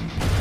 you